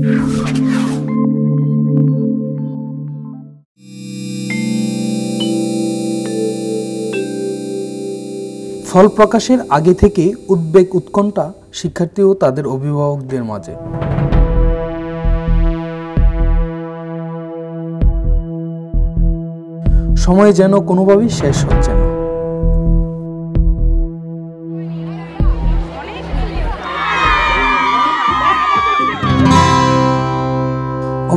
ফল প্রকাশের আগে থেকে উদ্বেগ উৎকণ্ঠা শিক্ষার্থী ও তাদের অভিভাবকদের মাঝে। সময় যেন কোনোভাবেই শেষ হচ্ছে না।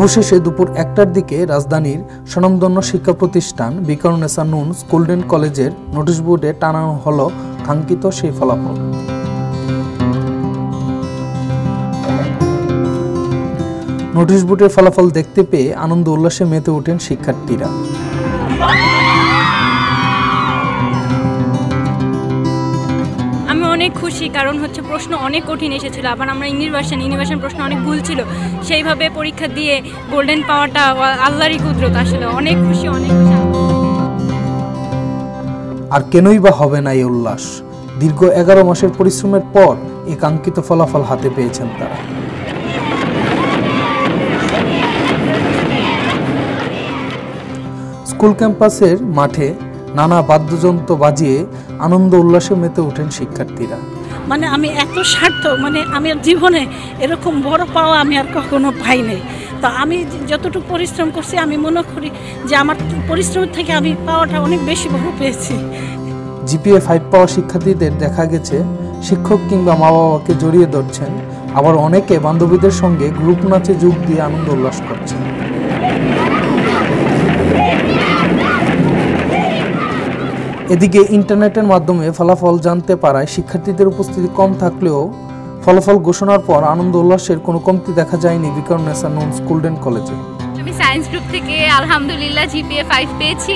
অবশেষে দুপুর একটার দিকে রাজধানীর স্বনামধন্য শিক্ষা প্রতিষ্ঠান বিকরণেসা নুন স্কুলডেন কলেজের নোটিশ বোর্ডে টানানো হল কাঙ্ক্ষিত সেই ফলাফল। নোটিশ বোর্ডের ফলাফল দেখতে পেয়ে আনন্দ উল্লাসে মেতে ওঠেন শিক্ষার্থীরা। অনেক খুশি, কারণ হচ্ছে প্রশ্ন অনেক কঠিন এসেছিল। আবার আমরা ইংলিশ ভার্সন ইংলিশ প্রশ্ন অনেক ভুল ছিল। সেইভাবে পরীক্ষা দিয়ে গোল্ডেন পাওয়াটা আল্লাহরই কুদরত আসলে। অনেক খুশি, অনেক আর কেনই বা হবে না এই উল্লাস? দীর্ঘ এগারো মাসের পরিশ্রমের পর এই কাঙ্ক্ষিত ফলাফল হাতে পেয়েছেন তারা। স্কুল ক্যাম্পাসের মাঠে নানা বাদ্যযন্ত্র বাজিয়ে আনন্দ উল্লাসে মেতে ওঠেন শিক্ষার্থীরা। মানে আমি এত স্বার্থ মানে আমি জীবনে এরকম বড় পাওয়া আমি আর কখনো পাই নাই তো আমি যতটুকু পরিশ্রম করছি আমি মনে করি যে আমার পরিশ্রম থেকে আমি পাওয়াটা অনেক বেশি বড় পেয়েছি। জিপিএ ফাইভ পাওয়া শিক্ষার্থীদের দেখা গেছে শিক্ষক কিংবা মা বাবাকে জড়িয়ে ধরছেন। আবার অনেকে বান্ধবীদের সঙ্গে গ্রুপ নাচে যোগ দিয়ে আনন্দ উল্লাস করছেন। এদিকে ইন্টারনেটের মাধ্যমে ফলাফল জানতে পারায় শিক্ষার্থীদের উপস্থিতি কম থাকলেও ফলাফল ঘোষণার পর আনন্দ উল্লাসের কোনো কমতি দেখা যায়নি বিকরণেসা নন স্কুলডেন কলেজে। আমি সায়েন্স গ্রুপ থেকে আলহামদুলিল্লাহ জিপিএ ফাইভ পেয়েছি।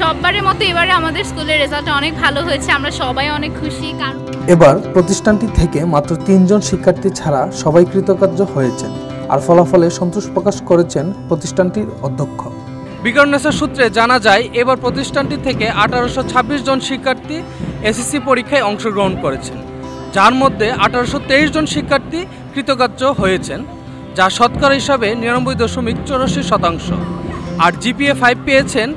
সববারের মতো এবারে আমাদের স্কুলের রেজাল্ট অনেক ভালো হয়েছে আমরা সবাই অনেক খুশি কারণ এবার প্রতিষ্ঠানটি থেকে মাত্র তিনজন শিক্ষার্থী ছাড়া সবাই কৃতকার্য হয়েছেন আর ফলাফলে সন্তোষ প্রকাশ করেছেন প্রতিষ্ঠানটির অধ্যক্ষ। বিকরণেসের সূত্রে জানা যায়, এবার প্রতিষ্ঠানটি থেকে আঠারোশো ছাব্বিশ জন শিক্ষার্থী এসএসসি পরীক্ষায় অংশগ্রহণ করেছেন, যার মধ্যে আঠারোশো তেইশ জন শিক্ষার্থী কৃতকার্য হয়েছেন, যা শতকরা হিসাবে নিরানব্বই দশমিক চৌরাশি শতাংশ। আর জিপিএ ফাইভ পেয়েছেন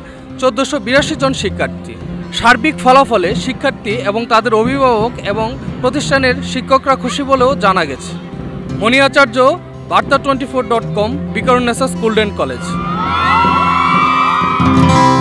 চোদ্দোশো বিরাশি জন শিক্ষার্থী। সার্বিক ফলাফলে শিক্ষার্থী এবং তাদের অভিভাবক এবং প্রতিষ্ঠানের শিক্ষকরা খুশি বলেও জানা গেছে। Mani Acharya Barta twenty four dot com বিকরণেসা school Thank you.